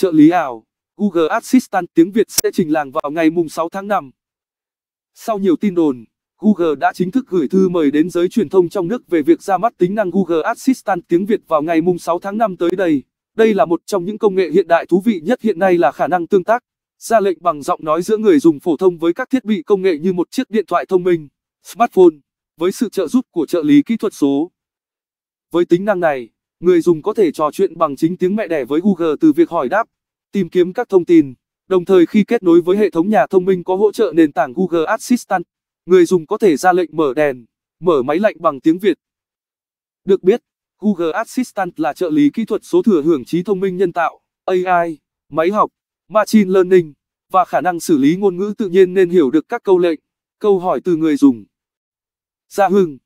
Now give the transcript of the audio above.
Trợ lý ảo, Google Assistant tiếng Việt sẽ trình làng vào ngày mùng 6 tháng 5. Sau nhiều tin đồn, Google đã chính thức gửi thư mời đến giới truyền thông trong nước về việc ra mắt tính năng Google Assistant tiếng Việt vào ngày mùng 6 tháng 5 tới đây. Đây là một trong những công nghệ hiện đại thú vị nhất hiện nay là khả năng tương tác, ra lệnh bằng giọng nói giữa người dùng phổ thông với các thiết bị công nghệ như một chiếc điện thoại thông minh, smartphone, với sự trợ giúp của trợ lý kỹ thuật số. Với tính năng này, người dùng có thể trò chuyện bằng chính tiếng mẹ đẻ với Google từ việc hỏi đáp, tìm kiếm các thông tin, đồng thời khi kết nối với hệ thống nhà thông minh có hỗ trợ nền tảng Google Assistant, người dùng có thể ra lệnh mở đèn, mở máy lạnh bằng tiếng Việt. Được biết, Google Assistant là trợ lý kỹ thuật số thừa hưởng trí thông minh nhân tạo, AI, máy học, machine learning, và khả năng xử lý ngôn ngữ tự nhiên nên hiểu được các câu lệnh, câu hỏi từ người dùng. Gia Hưng